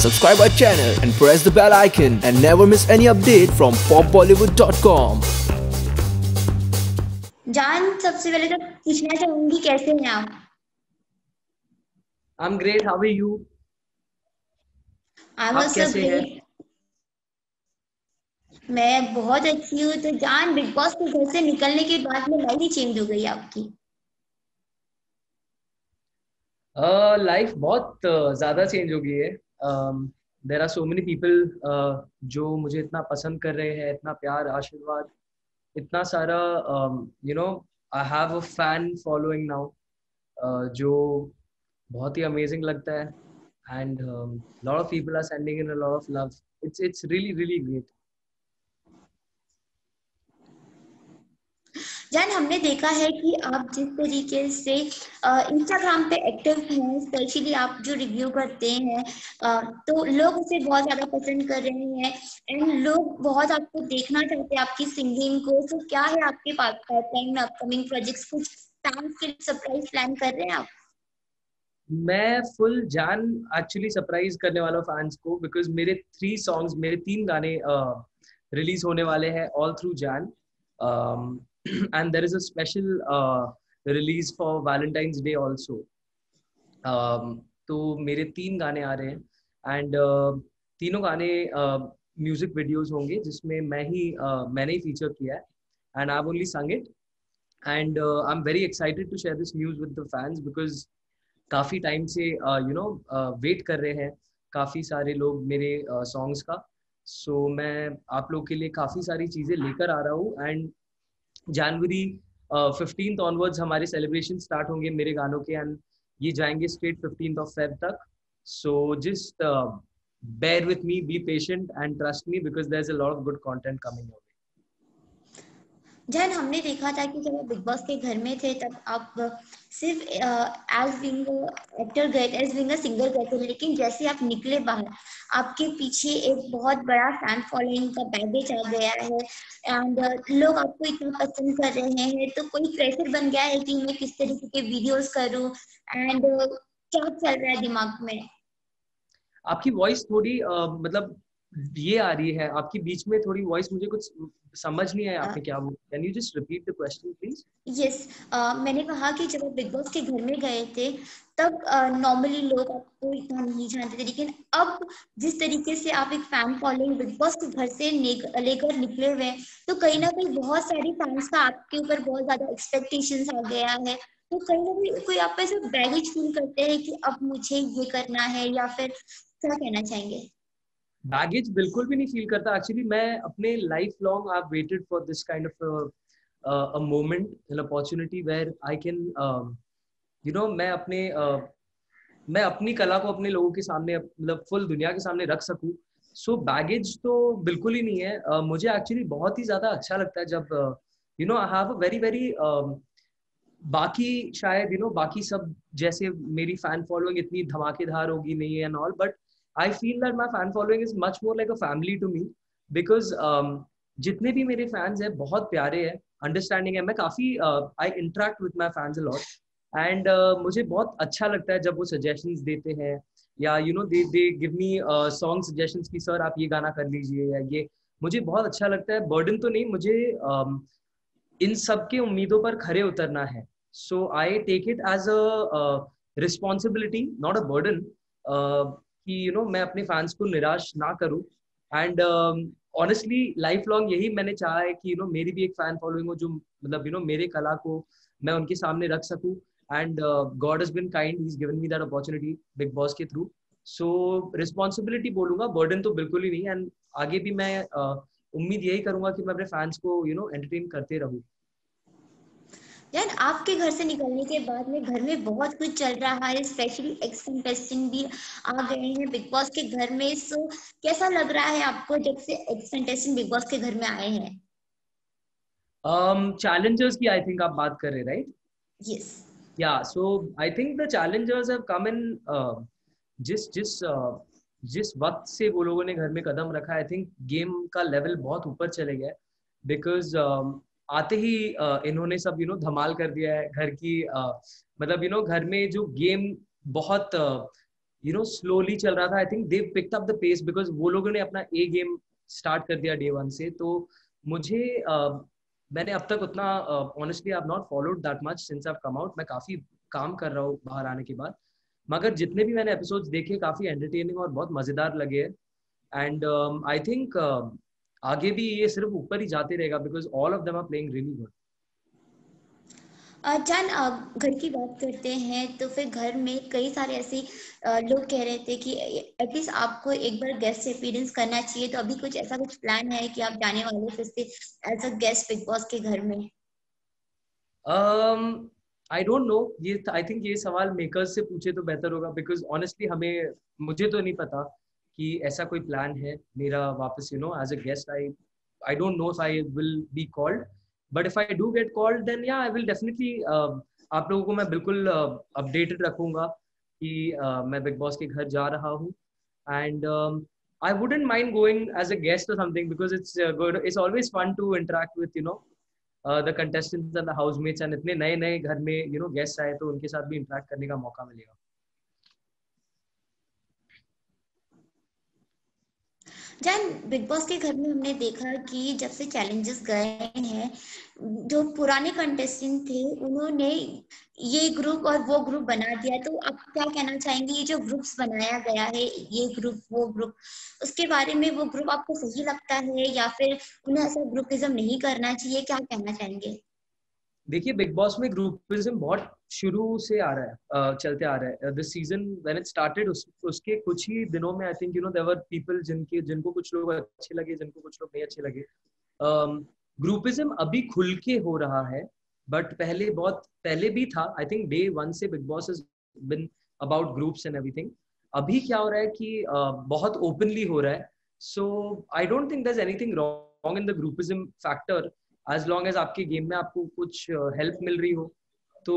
subscribe our channel and press the bell icon and never miss any update from popbollywood.com. जान सबसे पहले तो पूछना चाहूँगी कैसे हैं आप I'm great. How are you? आई आप कैसे हैं? मैं बहुत अच्छी हूँ तो जान बिग बॉस के घर से निकलने के बाद में लाइफ ही चेंज हो गई आपकी लाइफ बहुत uh, ज़्यादा चेंज हो गई है there are so many people जो मुझे इतना पसंद कर रहे हैं, इतना प्यार, आशीर्वाद, इतना सारा you know I have a fan following now जो बहुत ही अमेजिंग लगता है and lot of people are sending in a lot of love it's it's really really great जान हमने देखा है कि आप जिस तरीके से इंस्टाग्राम पे एक्टिव हैं स्पेशली आप जो रिव्यू करते हैं तो लोग उसे बहुत ज़्यादा पसंद कर रहे हैं एंड लोग बहुत आपको देखना चाहते हैं आपकी सिंगिंग को तो क्या है आपके पाइपलाइन में अपकमिंग प्रोजेक्ट्स कुछ फैंस के सरप्राइज़ प्लान कर रहे हैं आप? मैं फुल जान एक्चुअली सरप्राइज़ करने वाला फैंस को बिकॉज़ मेरे थ्री सॉन्ग्स मेरे तीन गाने रिलीज़ uh, होने वाले हैं ऑल थ्रू जान। And there is a special release for Valentine's Day also तो मेरे तीन गाने आ रहे हैं। एंड तीनों गाने म्यूज़िक वीडियोस होंगे जिसमें मैं ही uh, मैंने ही फीचर किया है। And I only sung it and I am very excited to share this news with the fans because काफ़ी टाइम से यू नो वेट कर रहे हैं काफ़ी सारे लोग मेरे सॉन्ग्स का। सो so, मैं आप लोग के लिए काफ़ी सारी चीज़ें लेकर आ रहा हूँ। एंड जनवरी फिफ्टीन ऑनवर्ड्स हमारे सेलिब्रेशन स्टार्ट होंगे मेरे गानों के एंड ये जाएँगे स्ट्रेट फिफ्टीन ऑफ़ फेब तक। So just bear with me be patient and trust me because there is a lot of good content coming होगी जैन हमने देखा था कि जब आप बिग बॉस के घर में थे तब आप सिर्फ़ एज बिंग एक्टर गए एज बिंग सिंगर गए थे लेकिन जैसे आप निकले बाहर आपके पीछे एक बहुत बड़ा फ़ैन फॉलोइंग का बैगेज आ गया है एंड लोग आपको इतना पसंद कर रहे हैं तो कोई प्रेशर बन गया है कि मैं किस तरीके के वीडियोस करूँ एंड क्या चल रहा है दिमाग में? आपकी वॉइस थोड़ी uh, मतलब ये आ रही है। आपकी बीच में थोड़ी वॉइस मुझे कुछ समझ नहीं आया, आपने क्या बोला? Can you just repeat the question please yes मैंने कहा कि जब आप बिग बॉस के घर में गए थे, तब नॉर्मली लोग आपको इतना नहीं जानते थे। लेकिन अब जिस तरीके से आप एक फ़ैन फॉलोइंग बिग बॉस के घर से लेकर निकले हुए तो कहीं ना कहीं बहुत सारी फैंस का आपके ऊपर बहुत ज़्यादा एक्सपेक्टेशंस आ गया है। तो कहीं ना कहीं कोई आप ऐसे बैगेज फील करते हैं कि अब मुझे ये करना है या फिर क्या कहना चाहेंगे? बैगेज बिल्कुल भी नहीं फील करता। एक्चुअली मैं अपने life long I waited for this kind of a moment an opportunity where I can you know मैं अपने uh, मैं अपनी कला को अपने लोगों के सामने मतलब फुल दुनिया के सामने रख सकूँ। सो so, बैगेज तो बिल्कुल ही नहीं है। Uh, मुझे एक्चुअली बहुत ही ज़्यादा अच्छा लगता है जब you know I have a very very बाकी शायद यू नो बाकी सब जैसे मेरी फ़ैन फॉलोइंग इतनी धमाकेदार होगी नहीं and all but I feel that my fan following much more like a family to me because um, जितने भी मेरे फैंस हैं बहुत प्यारे हैं अंडरस्टैंडिंग है। मैं काफ़ी I interact with my fans a lot and मुझे बहुत अच्छा लगता है जब वो सजेशंस देते हैं या you know they they give me song suggestions की सर आप ये गाना कर लीजिए या ये। मुझे बहुत अच्छा लगता है। बर्डन तो नहीं मुझे um, इन सब के उम्मीदों पर खरे उतरना है। So I take it as a responsibility not a burden कि यू you नो know, मैं अपने फैंस को निराश ना करूँ। एंड ऑनेस्टली लाइफ लॉन्ग यही मैंने चाहा है कि यू you नो know, मेरी भी एक फ़ैन फॉलोइंग हो जो मतलब यू नो मेरे कला को मैं उनके सामने रख सकूँ। And God is been kind he given me that opportunity Bigg Boss के थ्रू सो रिस्पॉन्सिबिलिटी बोलूँगा बर्डन तो बिल्कुल ही नहीं। एंड आगे भी मैं uh, उम्मीद यही करूँगा कि मैं अपने फैंस को यू नो एंटरटेन करते रहूँ। यार आपके घर से निकलने के बाद में घर में बहुत कुछ चल रहा है। स्पेशली एक्स कंटेस्टेंट भी आ गए हैं बिग बॉस के घर में। सो कैसा लग रहा है आपको जब से एक्स कंटेस्टेंट बिग बॉस के घर में आए हैं? चैलेंजर्स की आई थिंक आप बात कर रहे right yes yeah so I think the challengers have come in जिस जिस uh, जिस वक्त से वो लोगों ने घर में कदम रखा आई थिंक गेम का लेवल बहुत ऊपर चले गया। बिकॉज़ आते ही इन्होंने सब यू नो धमाल कर दिया है। घर की मतलब यू नो घर में जो गेम बहुत यू नो स्लोली चल रहा था I think they picked up the pace because वो लोगों ने अपना ए गेम स्टार्ट कर दिया डे वन से। तो मुझे मैंने अब तक उतना honestly I not followed that much since I come out मैं काफ़ी काम कर रहा हूँ बाहर आने के बाद। मगर जितने भी मैंने एपिसोड्स देखे, काफ़ी एंटरटेनिंग और बहुत मज़ेदार लगे। एंड आई थिंक आगे भी ये सिर्फ़ ऊपर ही जाते रहेगा because all of them are playing really good Jaan घर की बात करते हैं तो फिर घर में कई सारे ऐसे लोग कह रहे थे कि एटलीस्ट आपको एक बार गेस्ट अपीयरेंस करना चाहिए तो अभी कुछ ऐसा कुछ प्लान है कि आप जाने वाले फिर से as a guest Bigg Boss के घर में? आई डोंट नो ये आई थिंक ये सवाल मेकर्स से पूछे तो बेहतर होगा बिकॉज़ ऑनेस्टली हमें मुझे तो नहीं पता। कि ऐसा कोई प्लान है मेरा वापस you know as a guest I I don't know I will be called but if I do get called then yeah I will definitely आप लोगों को मैं बिल्कुल अपडेटेड uh, रखूँगा कि uh, मैं बिग बॉस के घर जा रहा हूँ. And I wouldn't mind going as a guest और something because it's good it's always fun to interact with you know the contestants and the housemates and इतने नए नए घर में यू नो गेस्ट आए तो उनके साथ भी इंटरेक्ट करने का मौका मिलेगा. जान बिग बॉस के घर में हमने देखा कि जब से चैलेंजेस गए हैं, जो पुराने कंटेस्टेंट थे, उन्होंने ये ग्रुप और वो ग्रुप बना दिया। तो आप क्या कहना चाहेंगे? ये जो ग्रुप्स बनाया गया है, ये ग्रुप वो ग्रुप उसके बारे में वो ग्रुप आपको सही लगता है या फिर उन्हें ऐसा ग्रुपिज्म नहीं करना चाहिए? क्या कहना चाहेंगे? देखिए बिग बॉस में ग्रुपिज्म बहुत शुरू से आ रहा है चलते आ रहा है। This season when it started उसके कुछ ही दिनों में I think you know there were people जिनके, जिनको कुछ लोग अच्छे लगे, जिनको कुछ लोग नहीं अच्छे लगे। ग्रुपिज्म अभी खुल के हो रहा है बट पहले बहुत, पहले भी था। आई थिंक डे वन से Bigg Boss is been about groups and everything अभी क्या हो रहा है कि बहुत ओपनली हो रहा है। So I don't think there anything wrong in the groupism factor as long as आपके गेम में आपको कुछ हेल्प uh, मिल रही हो तो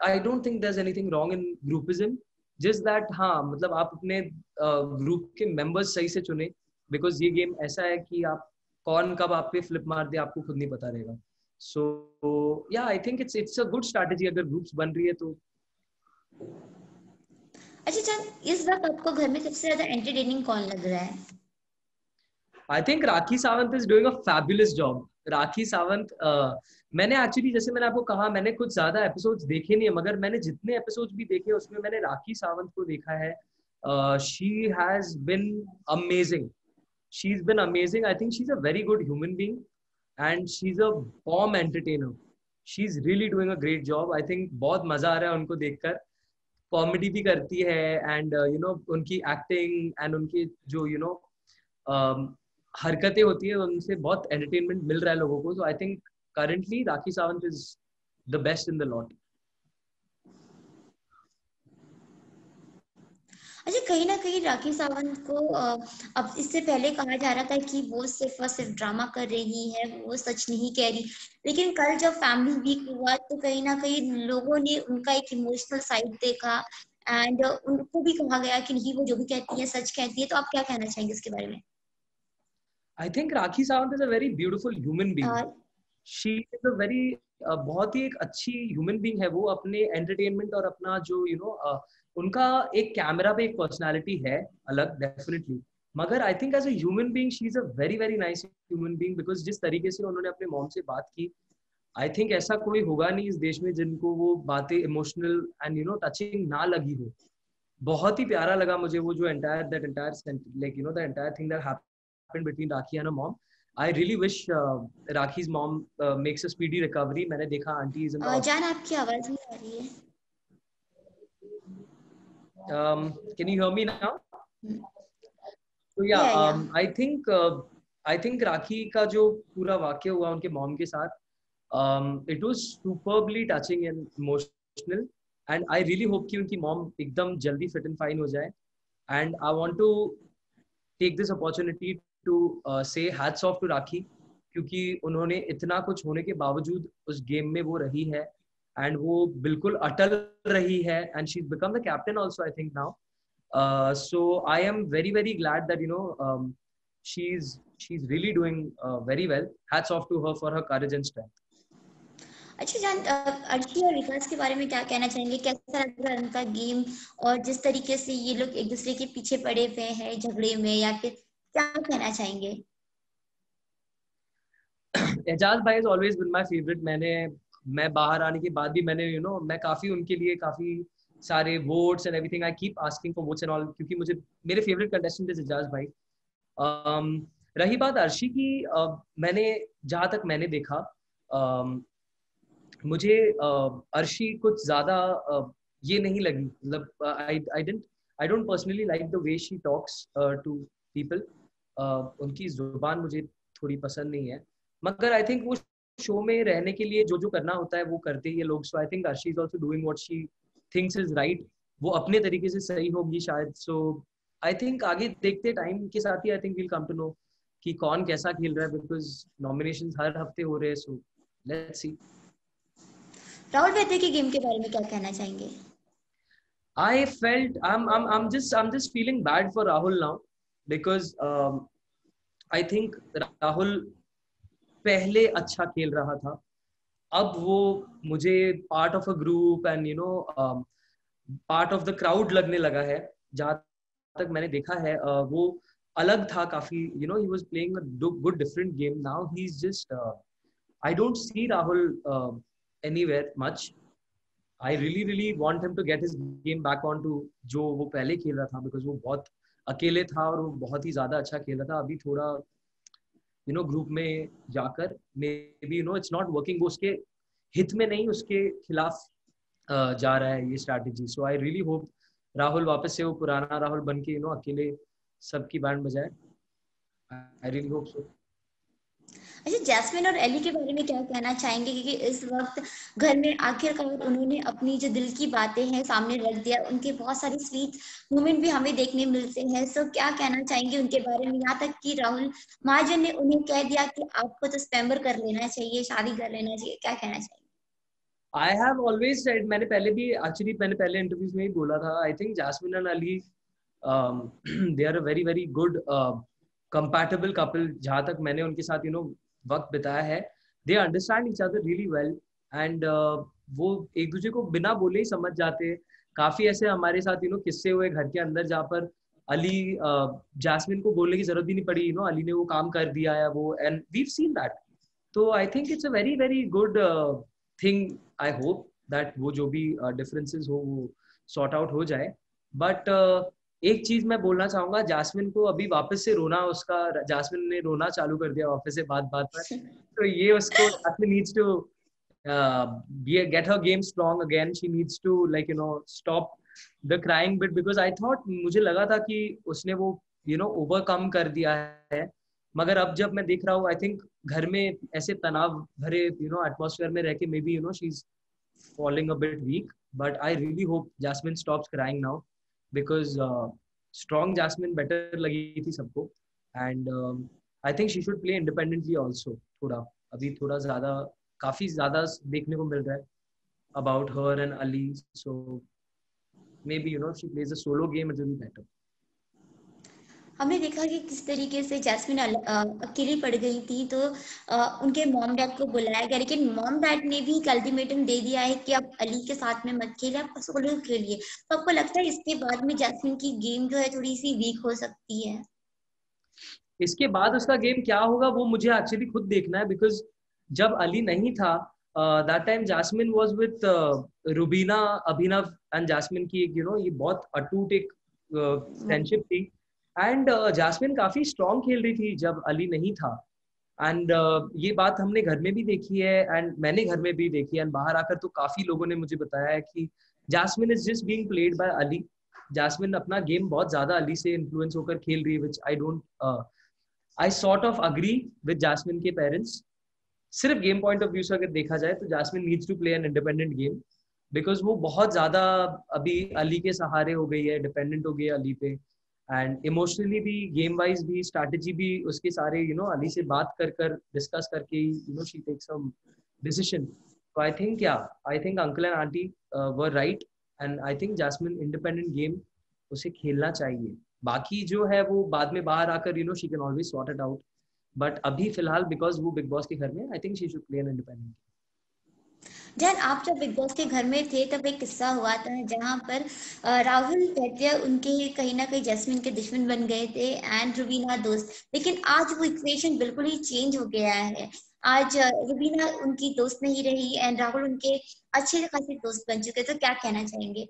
I don't think there anything wrong in groupism just that हाँ मतलब आप अपने ग्रुप uh, के मेंबर्स सही से चुने बिकॉज़ ये गेम ऐसा है कि आप कौन कब आप पे फ्लिप मार दे आपको खुद नहीं पता रहेगा। So yeah I think it's it's a good strategy अगर ग्रुप्स बन रही है तो। अच्छा चल इस वक्त आपको घर में सबसे ज़्यादा एंटरटेनिंग कौन लग रहा है? I think Rakhi Sawant is doing a fabulous job Rakhi Sawant uh, मैंने एक्चुअली जैसे मैंने आपको कहा मैंने कुछ ज़्यादा एपिसोड्स देखे नहीं है मगर मैंने जितने एपिसोड्स भी देखे उसमें मैंने राखी सावंत को देखा है। She has been amazing she is been amazing I think she is a very good human being and she is a bomb entertainer she is really doing a great job I think बहुत मज़ा आ रहा है उनको देखकर। Comedy भी करती है and you know उनकी एक्टिंग एंड उनकी जो you you know know, um, हरकतें होती है, उनसे बहुत एंटरटेनमेंट मिल रहा है लोगों को। तो I think currently Rakhi Sawant is the best in the lot अच्छा कहीं ना कहीं राखी सावंत को अब इससे पहले कहा जा रहा था कि वो सिर्फ़ और सिर्फ़ ड्रामा कर रही है, वो सच नहीं कह रही। लेकिन कल जब फैमिली वीक हुआ तो कहीं ना कहीं लोगों ने उनका एक इमोशनल साइड देखा एंड उनको भी कहा गया कि नहीं, वो जो भी कहती है, सच कहती है। तो आप क्या कहना चाहेंगे इसके बारे में? I think Rakhi Sawant is a very beautiful human being she is a very बहुत ही एक अच्छी ह्यूमन बीइंग है वो अपने एंटरटेनमेंट और अपना जो you you know know, uh, उनका एक कैमरा पे एक पर्सनालिटी है अलग डेफिनेटली मगर I think as a human being she is a very very nice human being because जिस तरीके से उन्होंने अपने मॉम से बात की आई थिंक ऐसा कोई होगा नहीं इस देश में जिनको वो बातें emotional and you know touching ना लगी हो। बहुत ही प्यारा लगा मुझे वो जो entire that entire like you know the entire thing that happened between Rakhi and her mom. I really wish uh, Rakhi's mom uh, makes a speedy recovery. मैंने देखा aunty is in the uh, जान आपकी आवाज़ नहीं आ रही है. Um, can you hear me now? So yeah, yeah, um, yeah. I think uh, I think राखी का जो पूरा वाक्य हुआ उनके मॉम के साथ um, it was superbly touching and emotional and I really hope कि उनकी मॉम एकदम जल्दी fit and fine हो जाए and I want to take this opportunity to say hats off to Rakhi क्योंकि उन्होंने इतना कुछ होने के बावजूद उस गेम में वो रही है एंड वो बिल्कुल अटल रही है and she become the captain also I think now so I am very very glad that you know she is she is really doing very well hats off to her for her courage and strength अच्छा जान अर्शी और विकास के बारे में क्या कहना चाहेंगे? कैसा लग उनका गेम और जिस तरीके से ये लोग एक दूसरे के पीछे पड़े हुए हैं, झगड़े में, या फिर क्या कहना चाहेंगे? एजाज भाई is always been my favourite मैंने मैं बाहर आने के बाद भी मैंने यू you नो know, मैं काफ़ी उनके लिए काफ़ी सारे votes and everything I keep asking for votes and all क्योंकि मुझे मेरे फेवरेट कंटेस्टेंट इज़ एजाज भाई। Um, रही बात अर्शी की uh, मैंने जहाँ तक मैंने देखा uh, मुझे uh, अर्शी कुछ ज़्यादा uh, ये नहीं लगी। मतलब I I didn't I don't personally like the way she talks to people उनकी ज़ुबान मुझे थोड़ी पसंद नहीं है। मगर आई थिंक वो शो में रहने के लिए जो जो करना होता है वो करते ही लोग। So I think Arshi is also doing what she thinks is right वो अपने तरीके से सही होगी शायद। सो आई थिंक आगे देखते टाइम के साथ ही I think will come to know कि कौन कैसा खेल रहा है बिकॉज़ नॉमिनेशन हर हफ़्ते हो रहे हैं so let's see Rahul Vaidya के गेम के बारे में क्या कहना चाहेंगे? I felt I'm I'm I'm just I'm just feeling bad for Rahul now. Because I think Rahul पहले अच्छा खेल रहा था। अब वो मुझे part of a group and you know part of the crowd लगने लगा है। जहाँ तक मैंने देखा है uh, वो अलग था काफ़ी you know he was playing good different game now he is just I don't see Rahul anywhere much I really really want him to get his game back on to जो वो पहले खेल रहा था बिकॉज़ वो बहुत अकेले था और वो बहुत ही ज़्यादा अच्छा खेल रहा था। अभी थोड़ा यू नो ग्रुप में जाकर maybe you know it's not working वो उसके हित में नहीं, उसके खिलाफ जा रहा है ये strategy so I really hope Rahul वापस से वो पुराना राहुल बन के यू नो अकेले सबकी बैंड बजाए। आई रियली होप सो अच्छा जैस्मिन और एली के बारे में क्या कहना चाहेंगे? क्योंकि इस वक्त घर में आखिरकार उन्होंने अपनी जो दिल की बातें हैं सामने रख दिया। उनके बहुत सारे स्वीट मोमेंट भी हमें देखने मिलते हैं। सो क्या कहना चाहेंगे उनके बारे में? यहाँ तक कि राहुल महाजन ने उन्हें कह दिया कि आपको तो स्पेम्बर कर लेना चाहिए, शादी कर लेना चाहिए। क्या कहना चाहिए आई हैव ऑलवेज सेड मैंने पहले भी एक्चुअली मैंने पहले इंटरव्यूज़ में ही बोला था I think Jasmin and Aly they are a very very good compatible couple जहाँ तक मैंने उनके साथ यू नो वक्त बिताया है they understand each other really well and वो एक दूसरे को बिना बोले ही समझ जाते काफ़ी ऐसे हमारे साथ यू नो किस्से हुए घर के अंदर जहाँ पर अली जैस्मिन uh, को बोलने की ज़रूरत भी नहीं पड़ी यू नो अली ने वो काम कर दिया है वो एंड वीव सीन दैट तो I think it's a very very good thing I hope that वो जो भी डिफरेंसेस uh, हो वो सॉर्ट आउट हो जाए। बट एक चीज़ मैं बोलना चाहूँगा, जासमिन को अभी वापस से रोना, उसका जासमिन ने रोना चालू कर दिया वापस से बात बात पर। तो ये उसको needs to get her game strong again she needs to like you know stop the crying bit because I thought मुझे लगा था कि उसने वो यू नो ओवरकम कर दिया है। मगर अब जब मैं देख रहा हूँ आई थिंक घर में ऐसे तनाव भरे यू नो एटमोसफेयर में रह के maybe you know she is following a bit weak but I really hope Jasmin stops crying now because strong Jasmin better लगी थी सबको. And I think she should play independently also थोड़ा. अभी थोड़ा ज़्यादा, काफ़ी ज़्यादा देखने को मिल रहा है about her and Aly so maybe you know she plays a solo game be better हमने देखा कि किस तरीके से जैस्मिन अकेली पड़ गई थी तो उनके मॉम डैड को बुलाया गया, लेकिन मॉम डैड ने भी एक अल्टीमेटम दे दिया है कि आप अली के साथ में मत खेलिए, आप सोलो खेलिए तो आपको लगता है इसके बाद में जैस्मिन की गेम जो है थोड़ी सी वीक हो सकती है? इसके बाद उसका गेम क्या होगा, वो मुझे एक्चुअली खुद देखना है बिकॉज़ जब अली नहीं था that time Jasmin was with Rubina, Abhinav and Jasmin की एक यू नो ये बहुत अटूट एक फ्रेंडशिप थी। एंड जासमिन uh, काफ़ी स्ट्रॉन्ग खेल रही थी जब अली नहीं था। एंड uh, ये बात हमने घर में भी देखी है एंड मैंने घर में भी देखी है। एंड बाहर आकर तो काफ़ी लोगों ने मुझे बताया है कि Jasmine is just being played by Ali Jasmine अपना गेम बहुत ज़्यादा अली से इन्फ्लुएंस होकर खेल रही है which I don't I sort of agree with Jasmin के पेरेंट्स सिर्फ़ गेम पॉइंट ऑफ़ व्यू से अगर देखा जाए तो Jasmin needs to play an independent game because वो बहुत ज़्यादा अभी अली के सहारे हो गई है डिपेंडेंट हो गई है अली पे। एंड इमोशनली भी गेम वाइज भी स्ट्रैटेजी भी, उसके सारे यू नो अली से बात कर कर डिस्कस करके you know she take some decision तो I think yeah I think uncle and aunty were right and I think Jasmin independent game उसे खेलना चाहिए। बाकी जो है, वो बाद में बाहर आकर you know she can always sort it out but अभी फ़िलहाल बिकॉज़ वो बिग बॉस के घर में I think she should play an independent Jaan, आप जब बिग बॉस के घर में थे, तब एक किस्सा हुआ था जहाँ पर राहुल कहते उनके कहीं ना कहीं जैस्मिन के दुश्मन बन गए थे एंड रुबीना दोस्त। लेकिन आज वो इक्वेशन बिल्कुल ही चेंज हो गया है। आज रुबीना उनकी दोस्त नहीं रही एंड राहुल उनके अच्छे खासे दोस्त बन चुके तो क्या कहना चाहेंगे?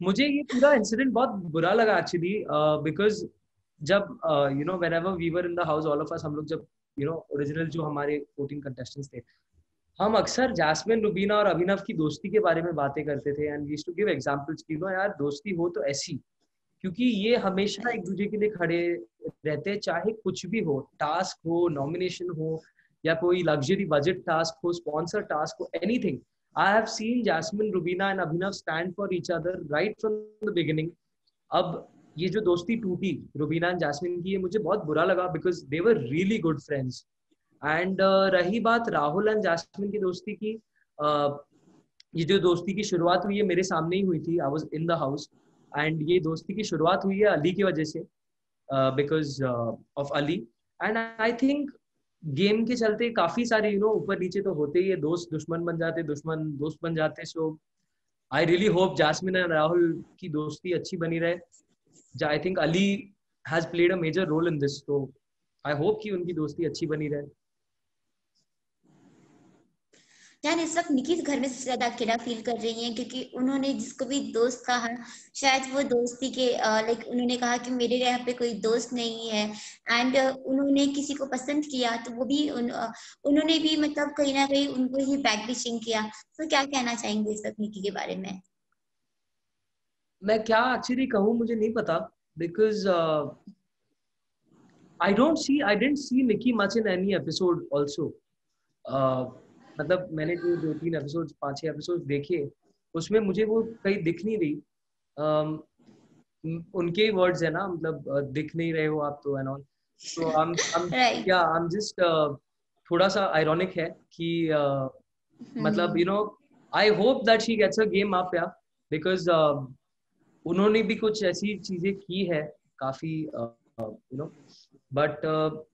मुझे ये पूरा इंसिडेंट बहुत बुरा लगा एक्चुअली बिकॉज़ जब you know whenever we were in the house all of us हम लोग जब यू नो ओरिजिनल जो हमारे फोर्टीन कंटेस्टेंट्स थे हम अक्सर जासमिन, रुबीना और अभिनव की दोस्ती के बारे में बातें करते थे and we to give examples कि नो यार, दोस्ती हो तो ऐसी। क्योंकि ये हमेशा एक दूसरे के लिए खड़े रहते हैं, चाहे कुछ भी हो टास्क हो नॉमिनेशन हो, या कोई लग्जरी बजट टास्क हो स्पॉन्सर टास्क हो anything I have seen Jasmin Rubina and Abhinav stand for each other right from the beginning अब ये जो दोस्ती टूटी रुबीना एंड जैस्मिन की, ये मुझे बहुत बुरा लगा because they were really good friends and uh, रही बात राहुल एंड जैस्मिन की दोस्ती की uh, ये जो दोस्ती की शुरुआत हुई है मेरे सामने ही हुई थी. I was in the house and ये दोस्ती की शुरुआत हुई है अली की वजह से because of Ali. And I think game के चलते काफ़ी सारे यू नो ऊपर नीचे तो होते ही है. दोस्त दुश्मन बन जाते दुश्मन दोस्त बन जाते. So I really hope Jasmin and Rahul की दोस्ती अच्छी बनी रहे. I think Ali has played a major role in this तो आई होप कि उनकी दोस्ती अच्छी बनी रहे. यानी इस वक्त निकी घर में सबसे ज़्यादा अकेला फील कर रही हैं क्योंकि उन्होंने जिसको भी दोस्त कहा शायद वो दोस्ती के लाइक उन्होंने कहा कि मेरे यहाँ पे कोई दोस्त नहीं है। एंड उन्होंने किसी को पसंद किया तो वो भी उन, उन्होंने भी मतलब कहीं ना कहीं उनको ही बैक बिचिंग किया। तो क्या कहना चाहेंगे इस वक्त निकी के बारे में? मैं क्या एक्चुअली कहूँ मुझे नहीं पता because I don't see I didn't see Nikki much in any episode also मतलब मैंने जो दो तीन एपिसोड पाँच छह एपिसोड देखे उसमें मुझे वो कहीं दिख नहीं रही। um, उनके वर्ड्स है ना मतलब दिख नहीं रहे हो आप तो एंड ऑल तो आई एम या आई एम जस्ट थोड़ा सा आयरॉनिक है कि uh, मतलब you know I hope that she gets a game up या बिकॉज़ उन्होंने भी कुछ ऐसी चीज़ें की है काफ़ी यू नो बट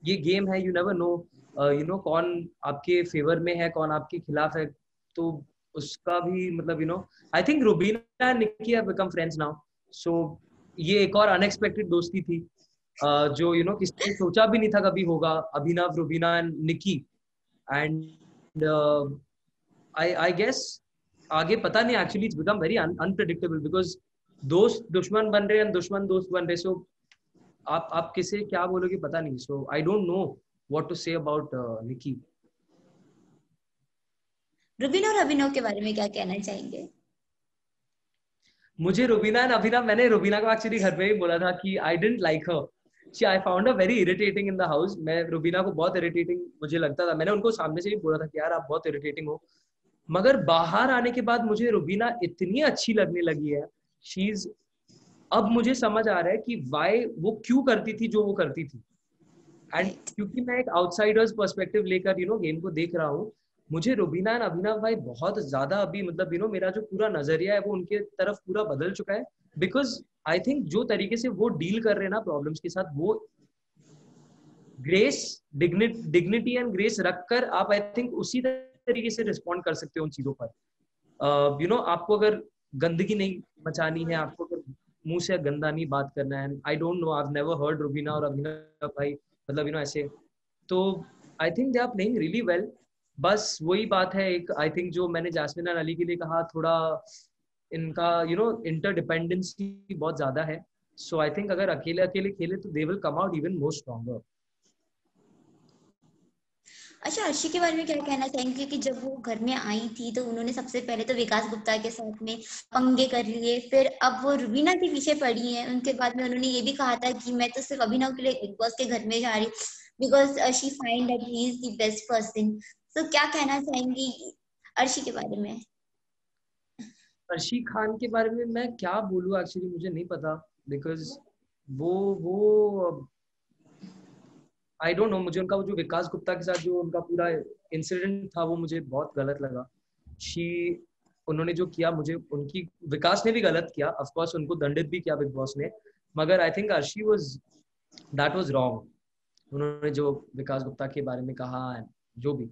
ये गेम है you never know you know कौन आपके फेवर में है कौन आपके खिलाफ है तो उसका भी मतलब you know I think Rubina Nikki have become friends now so ये एक और अनएक्सपेक्टेड दोस्ती थी। uh, जो यू नो किसने सोचा भी नहीं था कभी होगा Abhinav Rubina and Nikki and I I guess आगे पता नहीं actually it's become very unpredictable because दोस्त दुश्मन बन रहे हैं दुश्मन दोस्त बन रहे सो so, आप आप किसे क्या बोलोगे पता नहीं। So I don't know what to say about uh, Nikki. Rubina और अभिनव के बारे में क्या कहना चाहेंगे? मुझे रुबीना एंड अभिनव मैंने रुबीना को एक्चुअली घर पे ही बोला था कि I didn't like her she I found a very irritating in the house मैं रुबीना को बहुत इरिटेटिंग मुझे लगता था। मैंने उनको सामने से भी बोला था कि यार आप बहुत इरिटेटिंग हो। मगर बाहर आने के बाद मुझे रुबीना इतनी अच्छी लगने लगी है। शी इज़ अब मुझे समझ आ रहा है कि वाई वो क्यों करती थी जो वो करती थी। एंड क्योंकि मैं एक आउटसाइडर्स पर्सपेक्टिव लेकर यू नो गेम को देख रहा हूँ मुझे रुबीना एंड अभिनव भाई बहुत ज़्यादा अभी मतलब यू नो मेरा जो पूरा नज़रिया है वो उनके तरफ़ पूरा बदल चुका है। बिकॉज़ आई थिंक जो तरीके से वो डील कर रहे हैं ना प्रॉब्लम्स के साथ वो ग्रेस डिग्निटी एंड ग्रेस रखकर आप आई थिंक उसी तरीके से रिस्पॉन्ड कर सकते हो उन चीज़ों पर। यू नो आपको अगर गंदगी नहीं मचानी है आपको अगर मुँह से गंदा नहीं बात करना है I don't know I never heard Rubina और अभिनव भाई मतलब यू नो ऐसे। तो I think they are playing really well बस वही बात है एक आई थिंक जो मैंने जासमिन अली के लिए कहा, थोड़ा इनका यू नो इंटर इंटरडिपेंडेंसी बहुत ज़्यादा है। सो आई थिंक अगर अकेले अकेले खेले तो they will come out even more stronger अच्छा अर्शी के बारे में क्या कहना चाहेंगे क्योंकि जब वो घर में आई थी तो उन्होंने सबसे पहले तो विकास गुप्ता के साथ में पंगे कर लिए, फिर अब वो रुबीना के पीछे पड़ी है। उनके बाद में उन्होंने ये भी कहा था कि मैं तो सिर्फ़ अभिनव के लिए बिग बॉस के घर में जा रही because she find that he is the best person तो क्या कहना चाहेंगी अर्शी के बारे में? अर्शी खान के बारे में मैं क्या बोलूँ एक्चुअली मुझे नहीं पता बिकॉज़ वो वो आई डोंट नो मुझे उनका वो जो विकास गुप्ता के साथ जो उनका पूरा इंसिडेंट था वो मुझे बहुत गलत लगा। शी उन्होंने जो किया मुझे उनकी विकास ने भी गलत किया। ऑफ़ कोर्स उनको दंडित भी किया बिग बॉस ने। मगर I think Arshi was that was wrong उन्होंने जो विकास गुप्ता के बारे में कहा जो भी।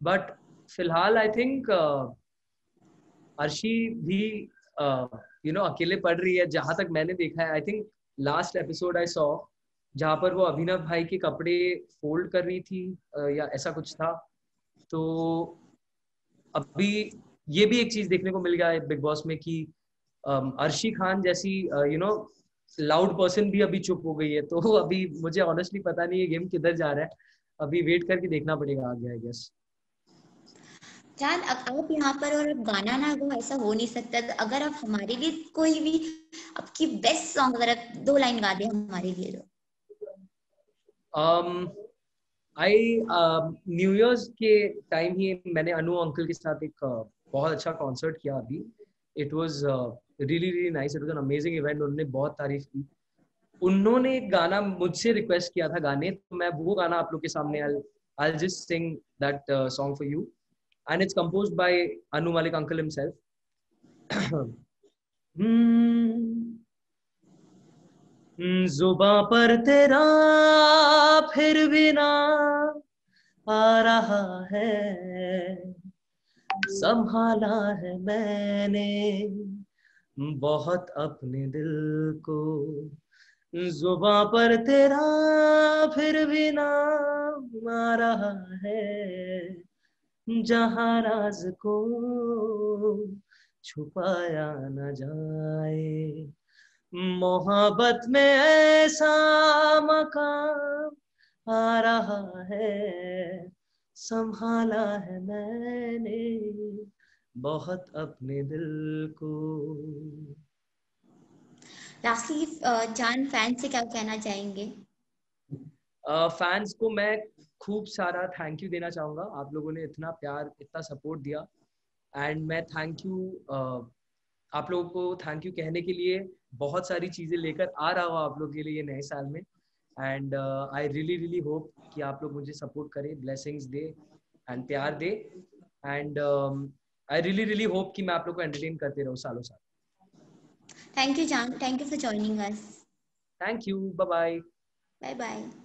बट फ़िलहाल आई थिंक अर्शी भी you uh, know you know, अकेले पढ़ रही है जहाँ तक मैंने देखा है I think last episode I saw जहाँ पर वो अभिनव भाई के कपड़े फोल्ड कर रही थी या ऐसा कुछ था। तो अभी ये भी एक चीज़ देखने को मिल गया है बिग बॉस में कि अर्शी खान जैसी यू नो लाउड पर्सन भी अभी चुप हो गई है। तो अभी मुझे ऑनेस्टली पता नहीं है गेम किधर जा रहा है। अभी वेट करके देखना पड़ेगा आगे आई गेस जान आप यहाँ पर और गाना ना गो, ऐसा हो नहीं सकता। अगर आप हमारे लिए कोई भी, आपकी बेस्ट सॉन्ग अगर आप दो लाइन गा दे हमारे लिए तो। आई न्यू ईयर्स के टाइम ही मैंने अनु अंकल के साथ एक uh, बहुत अच्छा कॉन्सर्ट किया अभी। It was really really nice it was an amazing event उन्होंने बहुत तारीफ़ की। उन्होंने एक गाना मुझसे रिक्वेस्ट किया था गाने तो मैं वो गाना आप लोग के सामने I just sing that song for you and it's composed by Anu Malik uncle himself जुबा पर तेरा फिर भी ना आ रहा है। संभाला है मैंने बहुत अपने दिल को। जुबा पर तेरा फिर भी ना आ रहा है। जहाँ राज को छुपाया न जाए मोहब्बत में ऐसा मकाम आ रहा है संभाला है मैंने बहुत अपने दिल को। लास्टली जान फैंस से क्या कहना चाहेंगे? फैंस uh, को मैं खूब सारा थैंक यू देना चाहूँगा। आप लोगों ने इतना प्यार इतना सपोर्ट दिया। एंड मैं थैंक यू uh, आप लोगों को थैंक यू कहने के लिए बहुत सारी चीज़ें लेकर आ रहा हूँ आप लोग के लिए नए साल में। And I really really hope कि आप लोग मुझे सपोर्ट करें ब्लेसिंग्स दे एंड प्यार दे। And I really really hope कि मैं आप लोग को एंटरटेन करते रहूँ सालों साल। थैंक यू जान thank you for joining us thank you bye bye bye bye